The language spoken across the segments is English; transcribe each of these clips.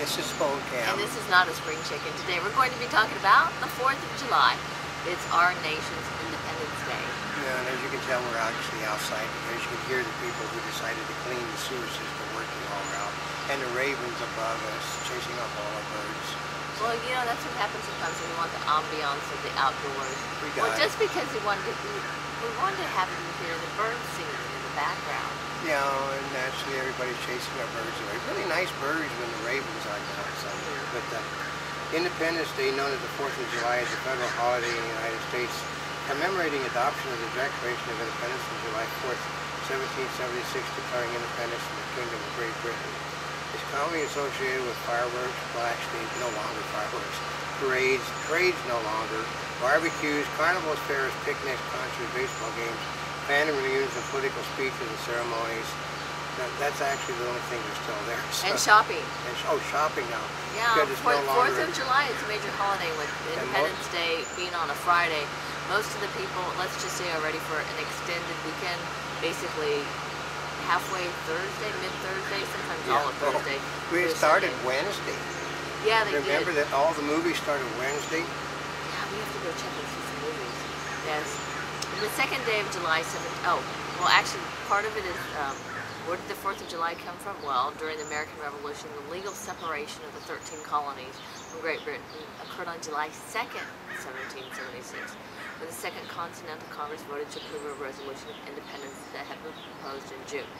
Here we go. This is Cam. And this is not a spring chicken. Today we're going to be talking about the 4th of July. It's our nation's Independence Day. Yeah, and as you can tell, we're actually outside because you can hear the people who decided to clean the sewer system working all around. And the ravens above us chasing up all our birds. Well, you know, that's what happens sometimes when you want the ambiance of the outdoors. We well, got just because we wanted to, we, we wanted to have you hear the birds singing in the background. Yeah, and naturally everybody's chasing our birds away. Really nice birds when the ravens are outside. But uh, Independence Day, known as the 4th of July, is a federal holiday in the United States commemorating adoption of the Declaration of Independence on July 4th, 1776, declaring independence from the Kingdom of Great Britain. It's commonly associated with fireworks, black stage, no longer fireworks, parades, parades no longer, barbecues, carnivals, fairs, picnics, concerts, baseball games, family reunions, and political speeches and ceremonies. That, that's actually the only thing that's still there. So, And shopping. and sh- oh, shopping now. Yeah, Because it's no Fourth, longer. Fourth of July is a major holiday with Independence Day being on a Friday. Most of the people, let's just say, are ready for an extended weekend, basically halfway Thursday, mid Thursday, sometimes all of Well, Thursday. we through started Sunday. Wednesday. Yeah, they Remember did. that all the movies started Wednesday? Yeah, we have to go check and see some movies. Yes. And the second day of July, 7th, oh, well, actually, part of it is, um, where did the 4th of July come from? Well, during the American Revolution, the legal separation of the 13 colonies from Great Britain occurred on July 2nd, 1776, when the Second Continental Congress voted to approve a resolution of independence that had been proposed in June.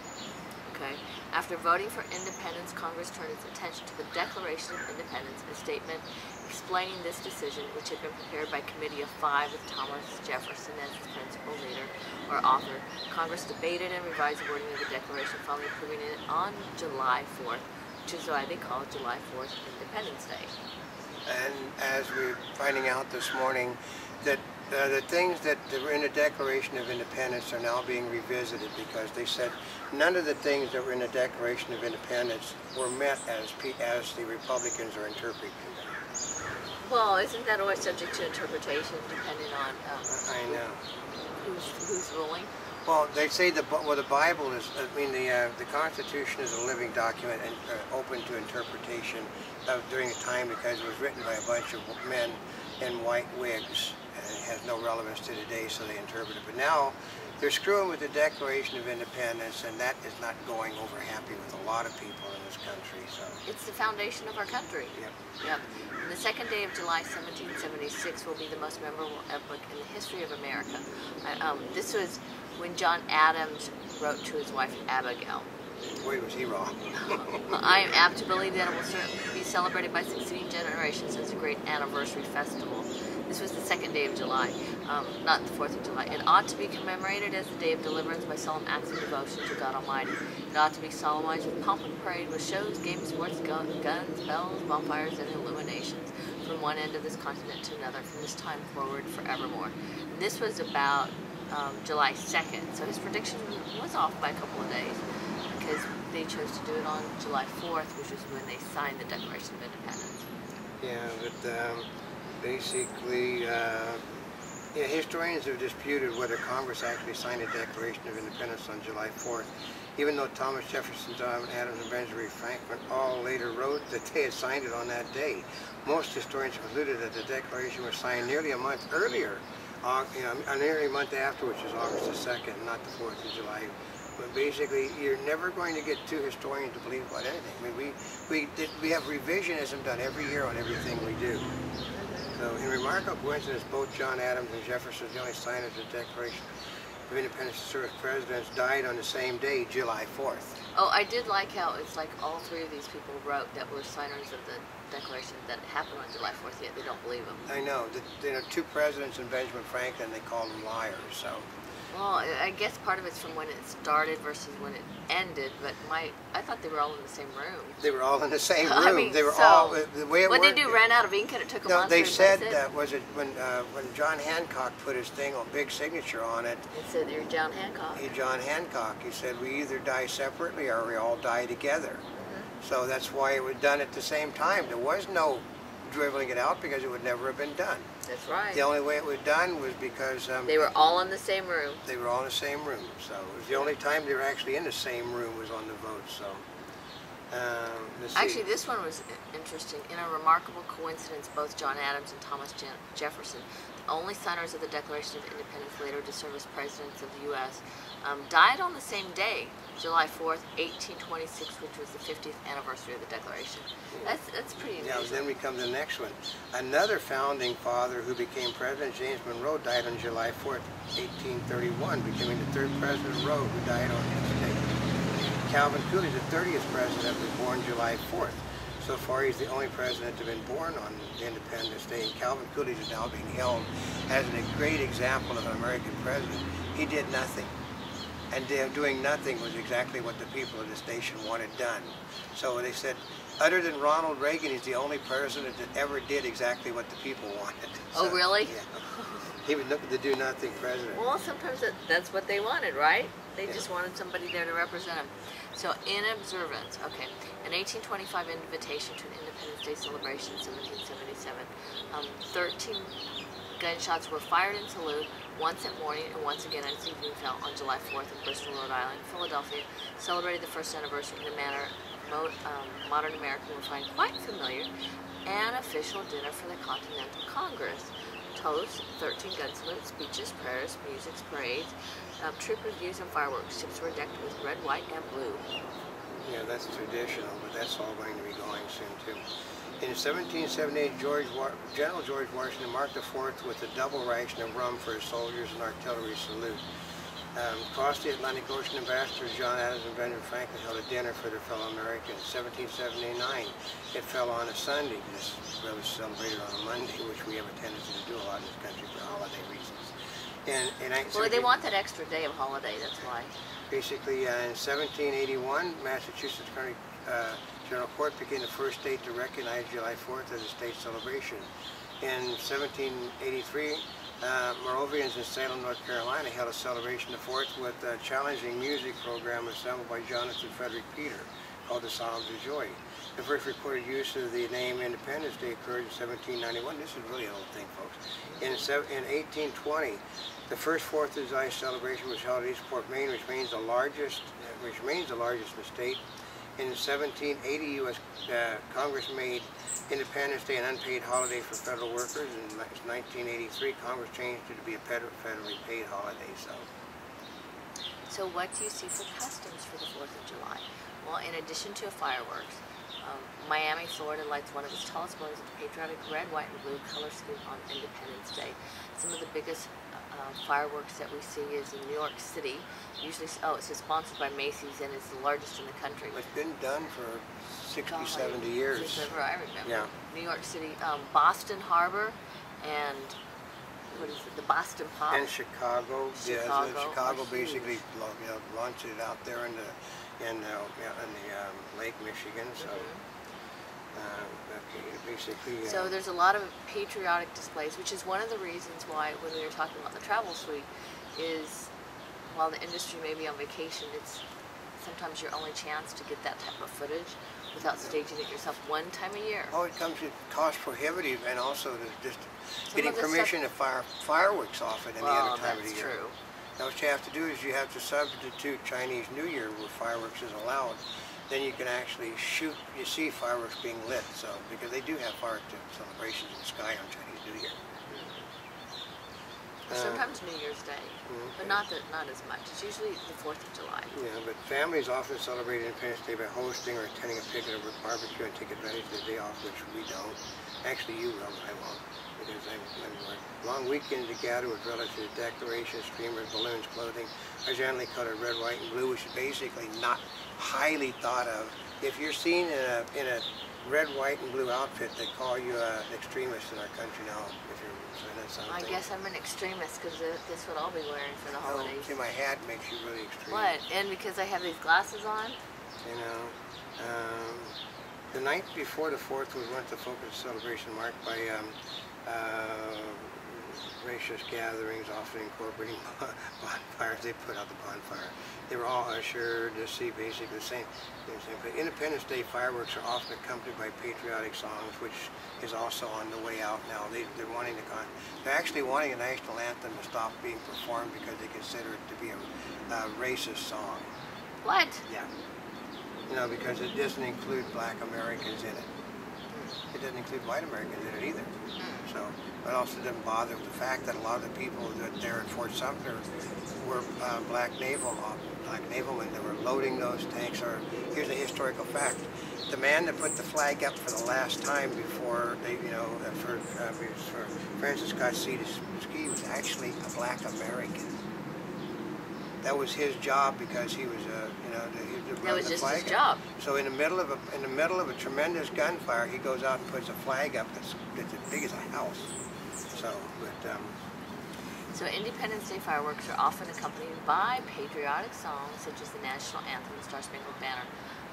After voting for independence, Congress turned its attention to the Declaration of Independence, a statement explaining this decision, which had been prepared by committee of five with Thomas Jefferson as its principal leader or author. Congress debated and revised the wording of the Declaration, finally approving it on July 4th, which is why they call it July 4th Independence Day. And as we're finding out this morning, that uh, the things that were in the Declaration of Independence are now being revisited because they said none of the things that were in the Declaration of Independence were met as, as the Republicans are interpreting them. Well, isn't that always subject to interpretation depending on um, I know. who's, who's ruling? Well, they say the well the Bible is I mean the uh, the Constitution is a living document and uh, open to interpretation of, during the time because it was written by a bunch of men in white wigs and it has no relevance to today, so they interpret it. But now they're screwing with the Declaration of Independence, and that is not going over happy with a lot of people in this country. So, It's the foundation of our country. yep. Yep. And the second day of July 1776 will be the most memorable epoch in the history of America. Um, this was when John Adams wrote to his wife Abigail. Boy, was he wrong. I am apt to believe that it will certainly be celebrated by succeeding generations as a great anniversary festival. This was the second day of July, um, not the 4th of July. It ought to be commemorated as the day of deliverance by solemn acts of devotion to God Almighty. It ought to be solemnized with pomp and parade, with shows, games, sports, guns, bells, bonfires, and illuminations from one end of this continent to another from this time forward forevermore. This was about um, July 2nd, so his prediction was off by a couple of days because they chose to do it on July 4th, which is when they signed the Declaration of Independence. Yeah, but um, basically, uh, yeah, historians have disputed whether Congress actually signed the Declaration of Independence on July 4th, even though Thomas Jefferson, John Adams, and Benjamin Franklin all later wrote that they had signed it on that day. Most historians concluded that the Declaration was signed nearly a month earlier, uh, you know, nearly a month after, which is August the 2nd, not the 4th of July. But basically, you're never going to get two historians to believe about anything. I mean, we we did, we have revisionism done every year on everything we do. So, in remarkable coincidence, both John Adams and Jefferson, the only signers of the Declaration of Independence as presidents, died on the same day, July 4th. Oh, I did like how it's like all three of these people wrote that were signers of the Declaration that happened on July 4th, yet they don't believe them. I know that you know two presidents and Benjamin Franklin, they called them liars. So, Well, I guess part of it's from when it started versus when it ended, but my I thought they were all in the same room. they were all in the same room. I mean, they were so, all the way it What they worked. do, ran out of ink and it took a No, month they to said that was it when uh, when John Hancock put his thing on big signature on it. It said you're John Hancock. He, John Hancock, he said we either die separately or we all die together. Mm-hmm. So that's why it was done at the same time. There was no dribbling it out because it would never have been done. That's right. The only way it was done was because um, They were all in the same room. they were all in the same room. So it was the only time they were actually in the same room was on the vote. So Um. Actually, this one was interesting. In a remarkable coincidence, both John Adams and Thomas Je- Jefferson, the only signers of the Declaration of Independence later to serve as presidents of the U.S., um, died on the same day, July 4th, 1826, which was the 50th anniversary of the Declaration. That's that's pretty Yeah, unusual. then we come to the next one. Another founding father who became president, James Monroe, died on July 4th, 1831, becoming the third president of Roe who died on this day. Calvin Coolidge, the 30th president, was born July 4th. So far, he's the only president to have been born on Independence Day. And Calvin Coolidge is now being held as a great example of an American president. He did nothing. And do- doing nothing was exactly what the people of this nation wanted done. So they said, other than Ronald Reagan, he's the only president that ever did exactly what the people wanted. Oh, So, really? Yeah. He was the do nothing president. Well, sometimes that, that's what they wanted, right? They Yeah. just wanted somebody there to represent them. So, in observance, okay, an 1825 invitation to an Independence Day celebration in 1777, um, 13 gunshots were fired in salute, once at morning and once again as evening fell on July 4th in Bristol, Rhode Island. Philadelphia celebrated the first anniversary in a manner mo- um, modern American will find quite familiar, an official dinner for the Continental Congress toasts, 13 gun salutes, speeches, prayers, music, parades, um, troop reviews, and fireworks. Ships were decked with red, white, and blue. Yeah, that's traditional, but that's all going to be going soon too. In 1778, George General George Washington marked the 4th with a double ration of rum for his soldiers and artillery salute. Um, across the Atlantic Ocean, ambassadors John Adams and Benjamin Franklin held a dinner for their fellow Americans. 1779, it fell on a Sunday. This was celebrated on a Monday, which we have a tendency to do a lot in this country for holiday reasons. And, and I, Well, they want that extra day of holiday, that's why. Basically, uh, in 1781, Massachusetts County uh, General Court became the first state to recognize July 4th as a state celebration. In 1783, uh, Moravians in Salem, North Carolina held a celebration of the 4th with a challenging music program assembled by Jonathan Frederick Peter called the Psalms of Joy. The first recorded use of the name Independence Day occurred in 1791. This is really an old thing, folks. In, in 1820, the first Fourth of July celebration was held at Eastport, Maine, which remains the largest, which remains the largest in the state. In 1780, U.S. Uh, Congress made Independence Day an unpaid holiday for federal workers. In 1983, Congress changed it to be a federally paid holiday. So, So what do you see for customs for the 4th of July? Well, in addition to fireworks, um, Miami, Florida lights one of its tallest buildings with the patriotic red, white, and blue color scheme on Independence Day. Some of the biggest uh, fireworks that we see is in New York City. Usually, oh, it says sponsored by Macy's and it's the largest in the country. it's been done for 60, Golly, 70 years. Since ever I remember. Yeah. New York City, um, Boston Harbor, and what is it? The Boston Pop. And Chicago, yeah, so Chicago Chicago basically you know, launched it out there in the in the, in the um, Lake Michigan. So, uh, okay, basically, uh, So there's a lot of patriotic displays, which is one of the reasons why when we were talking about the travel suite, is while the industry may be on vacation, it's sometimes your only chance to get that type of footage without staging it yourself one time a year. oh, it comes at cost prohibitive, and also the, just Some getting the stuff- permission to fire fireworks off at any well, other time of the year. That's true. Now, what you have to do is you have to substitute Chinese New Year where fireworks is allowed. Then you can actually shoot, you see fireworks being lit, so, because they do have fireworks celebrations in the sky on Chinese New Year. Uh, Sometimes New Year's Day, but not that not as much. It's usually the Fourth of July. Yeah, but families often celebrate Independence Day by hosting or attending a picnic or barbecue and take advantage of the day off, which we don't. Actually, you will, I won't, because I'm, I'm. Long weekends to gather with relatives, decorations, streamers, balloons, clothing are generally colored red, white, and blue, which is basically not highly thought of. If you're seen in a, in a red, white, and blue outfit, they call you an extremist in our country now, if you're something. I guess I'm an extremist because that's what I'll be wearing for the Oh, holidays. see, my hat makes you really extreme. What? And because I have these glasses on? You know, um, the night before the 4th we went to focus celebration Mark by um, uh, gracious gatherings, often incorporating bonfires. They put out the bonfire. They were all assured to see basically the same. the same- But Independence Day fireworks are often accompanied by patriotic songs, which is also on the way out now. They, they're wanting to con- they're actually wanting a national anthem to stop being performed because they consider it to be a, a racist song. What? Yeah. You know, because it doesn't include black Americans in it. It doesn't include white Americans in it either. So, but also doesn't bother with the fact that a lot of the people that there at Fort Sumter were uh, black naval uh, black navalmen that were loading those tanks. Or here's a historical fact: the man that put the flag up for the last time before they, you know, for uh, for Francis Scott Key was actually a black American. That was his job because he was a, you know, he was That was the just flag his job. So in the middle of a in the middle of a tremendous gunfire, he goes out and puts a flag up that's, that's as big as a house. So, but um, So Independence Day fireworks are often accompanied by patriotic songs such as the national anthem, the Star Spangled Banner,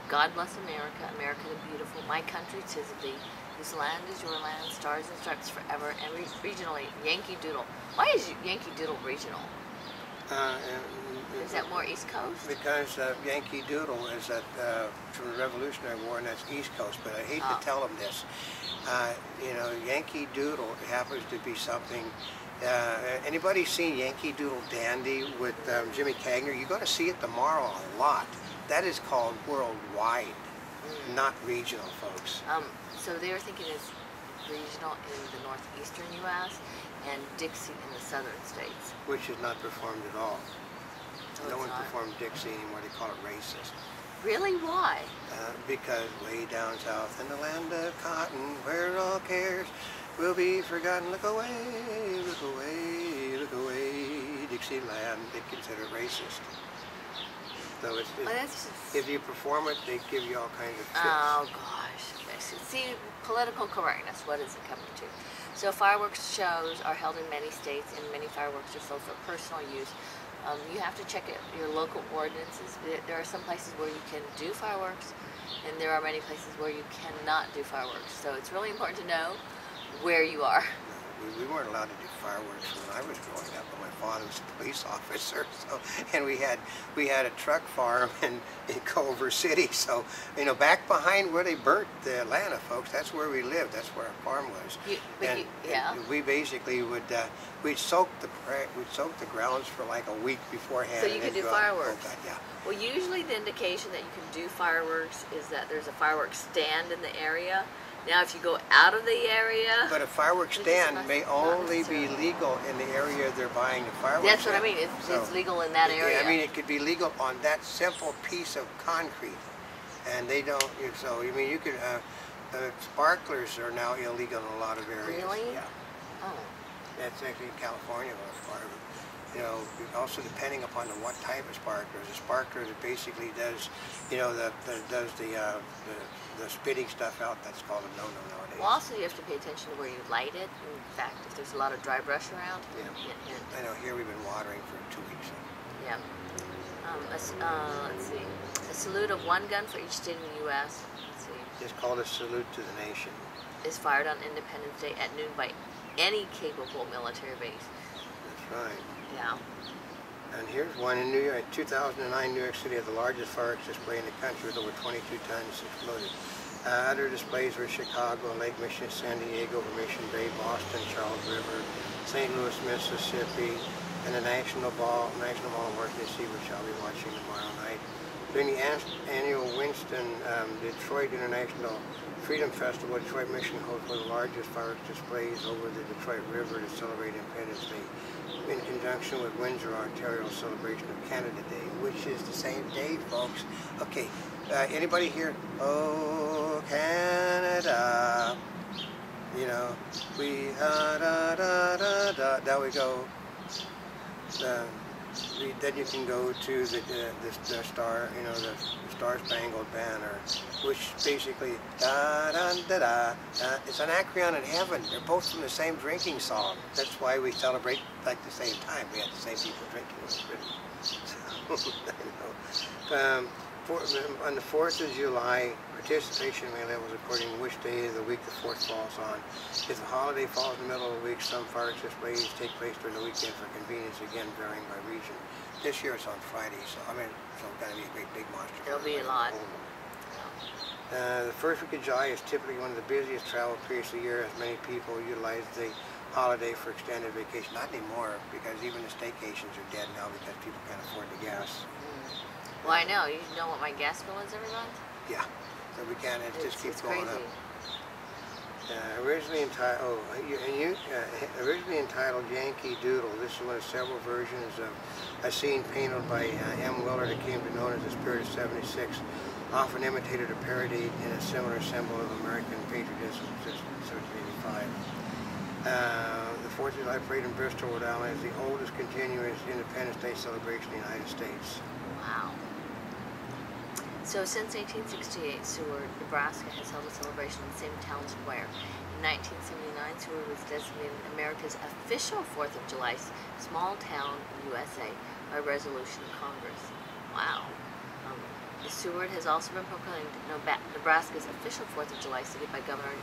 God Bless America, America the Beautiful, My Country, 'Tis of Thee, This Land is Your Land, Stars and Stripes Forever, and re- regionally, Yankee Doodle. Why is Yankee Doodle regional? uh, Is that more East Coast? because uh, Yankee Doodle is at uh, from the Revolutionary War, and that's East Coast. But I hate Oh. to tell them this. Uh, you know, Yankee Doodle happens to be something. Uh, anybody seen Yankee Doodle Dandy with um, Jimmy Cagney? You're going to see it tomorrow a lot. That is called worldwide, not regional, folks. Um, so they were thinking it's regional in the northeastern U.S. and Dixie in the southern states. Which is not performed at all. No one performed Dixie anymore. They call it racist. Really? Why? Uh, because way down south in the land of cotton, where all cares will be forgotten, look away, look away, look away, Dixieland, they consider it racist. So it's, it's, just... if you perform it, they give you all kinds of tips. Oh gosh. See, political correctness, what is it coming to? So fireworks shows are held in many states and many fireworks are sold for personal use. Um, you have to check it, your local ordinances. There- There are some places where you can do fireworks and there are many places where you cannot do fireworks. So it's really important to know where you are. We, we weren't allowed to do fireworks when I was growing up, but my father was a police officer, so and we had we had a truck farm in, in Culver City. So you know, back behind where they burnt the Atlanta folks, that's where we lived. That's where our farm was. You- and, you- yeah. and we basically would uh, we'd soak the we'd soak the grounds for like a week beforehand. So you could do go out- fireworks. Oh God, yeah. Well, usually the indication that you can do fireworks is that there's a fireworks stand in the area. Now, if you go out of the area, But a fireworks stand may only be legal in the area they're buying the fireworks. that's what I mean. It's, So- it's legal in that Yeah, area. I mean, it could be legal on that simple piece of concrete, and they don't. you- So I mean, you could. Uh, uh, sparklers are now illegal in a lot of areas. Really? Yeah, oh, that's actually California was part of it. You know, also depending upon the, what type of sparkler. A sparkler that basically does, you know, the, the does the, uh, the the spitting stuff out. That's called a no-no nowadays. well, also you have to pay attention to where you light it. In fact, if there's a lot of dry brush around, Yeah. hint. I know here we've been watering for two weeks. yeah. Um, a uh, let's see, a salute of one gun for each state in the U.S. Let's see. It's called a salute to the nation. is fired on Independence Day at noon by any capable military base. That's right. Yeah. And here's one in New York. 2009, New York City had the largest fireworks display in the country with over 22 tons exploded. Uh, other displays were Chicago, Lake Michigan, San Diego, Mission Bay, Boston, Charles River, St. Louis, Mississippi, and the National Ball, National Mall in Washington D.C., which I'll be watching tomorrow night. During the annual Winston um, Detroit International Freedom Festival, Detroit, Mission hosts one of the largest fireworks displays over the Detroit River to celebrate Independence Day in conjunction with Windsor, Ontario celebration of Canada Day, which is the same day, folks. Okay, uh, anybody here? Oh, Canada. You know, we da da da da da. There we go. Uh, then you can go to the, the, the star, you know, the Star Spangled Banner, which basically da da da da. da. It's an Anacreon in heaven. They're both from the same drinking song. That's why we celebrate like the same time. We had the same people drinking. It. So, I know. Um, on the 4th of July, participation may levels according to which day of the week the 4th falls on. If the holiday falls in the middle of the week, some fireworks displays take place during the weekend for convenience, again varying by region. This year it's on Friday, so I mean, so it's going to be a great big monster. There'll be a lot. Uh, the first week of July is typically one of the busiest travel periods of the year as many people utilize the holiday for extended vacation. Not anymore because even the staycations are dead now because people can't afford the gas. Well, I know. You know what my gas bill is every month? Yeah, so we can't, it just keeps going crazy. up. Uh, originally entitled, oh, you, and you, uh, originally entitled Yankee Doodle. This is one of several versions of a scene painted by uh, M. Willard that came to be known as the Spirit of 76, often imitated or parodied in a similar symbol of American patriotism since 1785. Uh, the 4th of July Parade in Bristol, Rhode Island is the oldest continuous Independence Day celebration in the United States. Wow. So since 1868, Seward, Nebraska has held a celebration in the same town square. In 1979, Seward was designated America's official 4th of July small town USA by resolution of Congress. Wow. Um, Seward has also been proclaimed Nebraska's official 4th of July city by Governor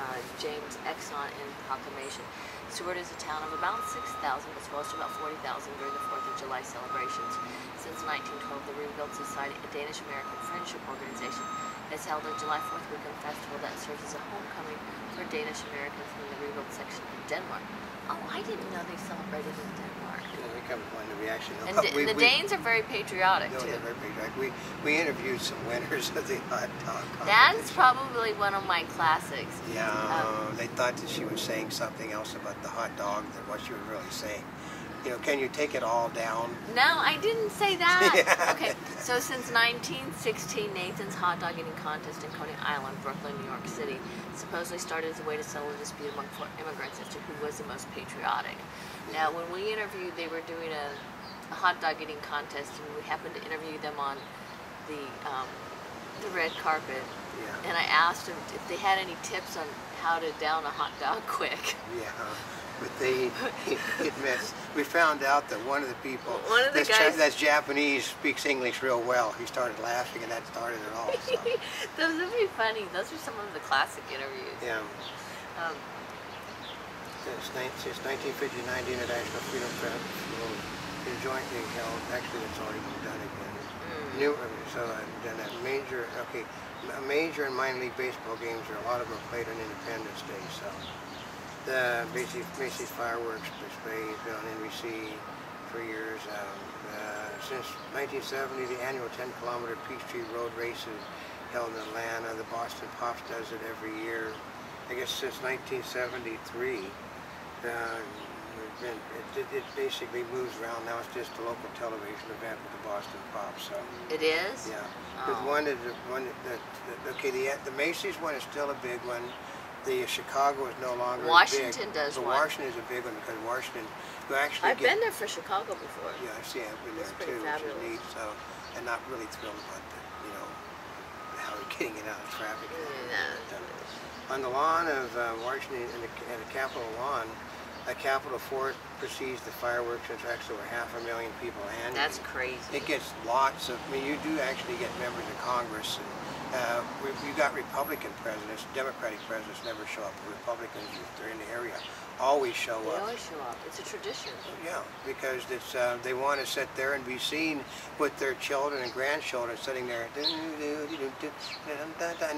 uh, James Exon in proclamation. Seward is a town of about 6,000, but supposed to about 40,000 during the 4th of July celebrations. Since 1912, the Rebild Society, a Danish-American friendship organization, has held a July 4th weekend festival that serves as a homecoming for Danish Americans from the Rebild section of Denmark. Oh, I didn't know they celebrated in Denmark. You know, we come to find that we actually know. And, we, the we- Danes are very patriotic No, too. they're very patriotic. We, we interviewed some winners of the hot dog That's probably one of my classics. Yeah, Um, they thought that she was saying something else about the hot dog than what she was really saying. You know, can you take it all down? No, I didn't say that. Yeah. Okay, so since 1916, Nathan's hot dog eating contest in Coney Island, Brooklyn, New York City, supposedly started as a way to settle a dispute among four immigrants as to who was the most patriotic. Now, when we interviewed, they were doing a, a hot dog eating contest, and we happened to interview them on the um, the red carpet. Yeah. And I asked them if they had any tips on how to down a hot dog quick. Yeah, but they admits we found out that one of the people One of the that's, guys- that's Japanese speaks English real well. He started laughing, and that started it all. So, Those would be funny. Those are some of the classic interviews. yeah. Um, Since, since 1959, the International Freedom Festival is jointly held. Actually, it's already been done again. mm. New, so I've done a major, okay, a major and minor league baseball games are a lot of them played on Independence Day. So the Macy's, Macy's fireworks display has been on NBC for years. Um, uh, since 1970, the annual 10-kilometer Peachtree Road race is held in Atlanta. The Boston Pops does it every year. I guess since 1973. Uh, been, it, it, basically moves around. Now it's just a local television event with the Boston Pops. So. It is? Yeah, Oh. one is the one that, that okay the the Macy's one is still a big one. The Chicago is no longer Washington big. does one. Washington is a big one because Washington you actually I've get, been there for Chicago before. Yeah, I see. I've been It's there too, fabulous. which is neat. So, and not really thrilled about the you know how we're getting it out of traffic. and. Yeah. But, uh, On the lawn of uh, Washington, and the, in the Capitol lawn, a Capitol Fourth precedes the fireworks and attracts over half a million people annually. That's crazy. It gets lots of, I mean, you do actually get members of Congress. And, uh, we, have got Republican presidents, Democratic presidents never show up. Republicans, if they're in the area, always show They up. always show up. It's a tradition. Yeah, because it's, uh, they want to sit there and be seen with their children and grandchildren sitting there. And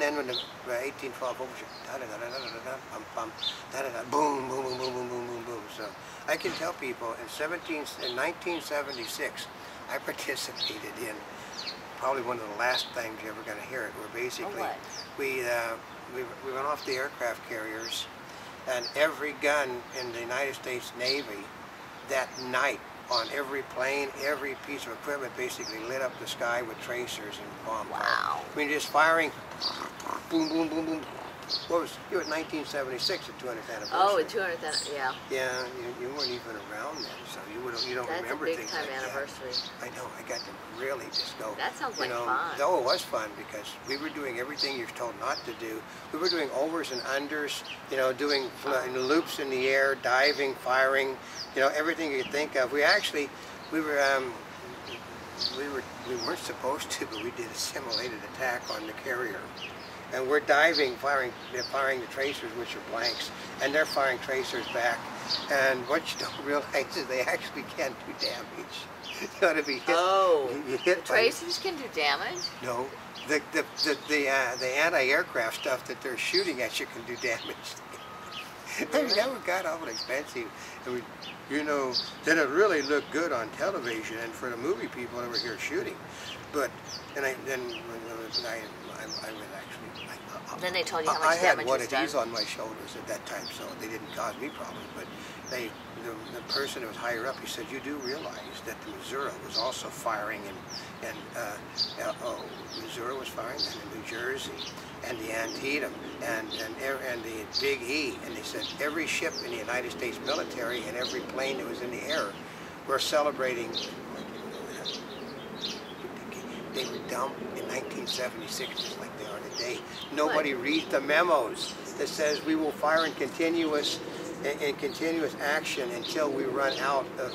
then when the uh, 1812 overture, da-da-da-da-da-da-da, bum, bum, da-da-da, boom, boom, boom, boom, boom, boom, boom, boom. So I can tell people in 17, in 1976, I participated in probably one of the last things you're ever going to hear it, where basically what? we, uh, we, we went off the aircraft carriers and every gun in the United States Navy that night on every plane, every piece of equipment basically lit up the sky with tracers and bomb fire. Wow. I mean, just firing, boom, boom, boom, boom. What was, it was 1976, the 200th anniversary. Oh, a 200th. an- Yeah. Yeah, you, you weren't even around then, so you, would, you don't That's a remember big things time like that. anniversary. I know, I got to really just go. That sounds you like know, fun. Oh, it was fun because we were doing everything you're told not to do. We were doing overs and unders, you know, doing Oh. loops in the air, diving, firing, you know, everything you could think of. We actually, we were, um, we were, we weren't supposed to, but we did a simulated attack on the carrier. And we're diving, firing, they're firing the tracers, which are blanks, and they're firing tracers back. And what you don't realize is they actually can do damage. You ought to be hit. Oh, you hit by- tracers can do damage? no, the the the the, uh, the anti-aircraft stuff that they're shooting at you can do damage. I mean, that one got awful expensive. And we, you know, then it really looked good on television and for the movie people that were here shooting. But and I then when I, I, I. I, Then they told you how I had one of these on my shoulders at that time, so they didn't cause me problems. But they, the, the person that was higher up, he said, "You do realize that the Missouri was also firing, and and uh, uh, oh, Missouri was firing, and in New Jersey, and the Antietam, and and and the Big E." And they said every ship in the United States military and every plane that was in the air were celebrating they were dumped in 1976 just like they are today. Nobody reads the memos that says we will fire in continuous in, in continuous action until we run out of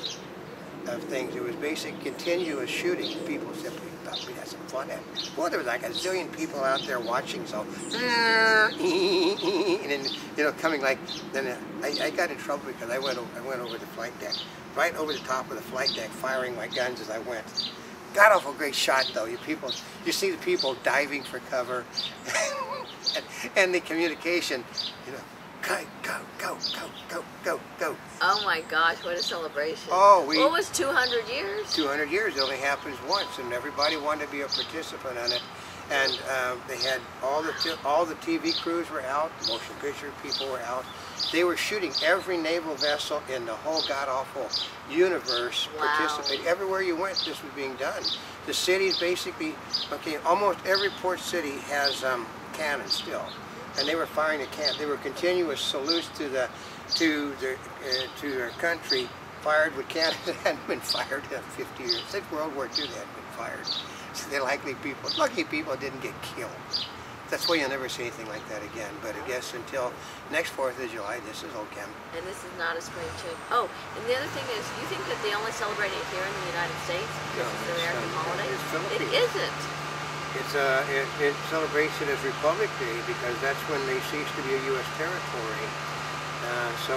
of things. It was basic continuous shooting. People simply thought we had some fun at it. Well, there was like a zillion people out there watching, so and then you know coming like then I, I got in trouble because I went I went over the flight deck, right over the top of the flight deck, firing my guns as I went. God awful great shot though. You people, you see the people diving for cover, and, and the communication, you know, go go go go go go go. Oh my gosh, what a celebration. Oh, we- What was 200 years? 200 years it only happens once, and everybody wanted to be a participant on it. And um, they had all the all the TV crews were out, motion picture people were out. They were shooting every naval vessel in the whole god awful universe. Wow. Participate everywhere you went. This was being done. The cities basically, okay, almost every port city has um, cannons still, and they were firing the can. They were continuous salutes to the to the uh, to their country fired with cannons that hadn't been fired in 50 years. Since World War II, they hadn't been fired. So they're likely people, lucky people didn't get killed. That's why you'll never see anything like that again. But I guess until next 4th of July, this is OChem. And this is not a spring chick. Oh, and the other thing is, you think that they only celebrate it here in the United States No, it's the American um, holiday? It isn't. It's uh, it, it celebrates it as Republic Day because that's when they cease to be a U.S. territory. Uh, so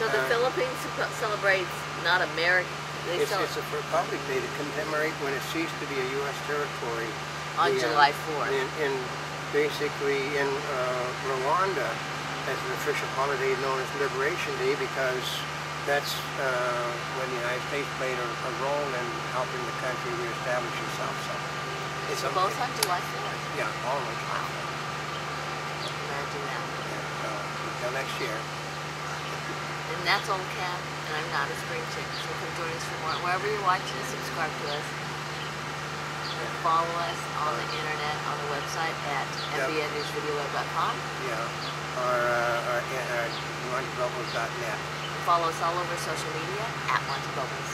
So the uh, Philippines celebrates not American. They it's, it's a Republic Day to commemorate when it ceased to be a U.S. territory. on The, uh, July 4th. in, in basically in uh, Rwanda as an official holiday known as Liberation Day because that's uh, when the United States played a, a role in helping the country reestablish itself. So it's So a, both on July 4th. yeah, all of it. Imagine that. So until next year. And that's Old Cam, and I'm not a spring chick. So come join us for more. Wherever you're watching subscribe to us. And follow us on the internet, on the website at Yep. mbnnewsvideoweb.com. Yeah, or uh, or, or MonteBubbles.net. Follow us all over social media at Monty Bubbles.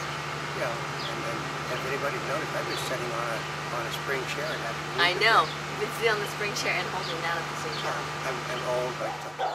Yeah, and then if anybody's noticed, I've been sitting on a on a spring chair and having. I know. You've been sitting on the spring chair and holding that at the same time. I'm, I'm old, but.